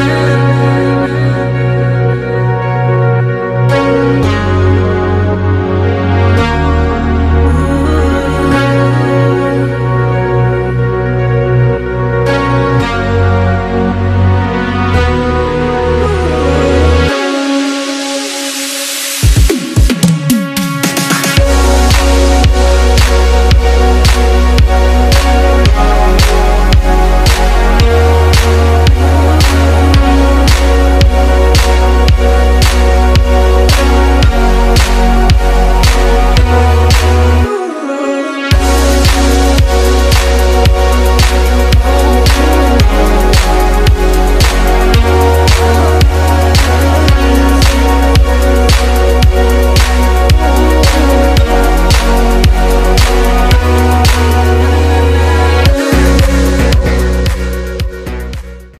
Amen.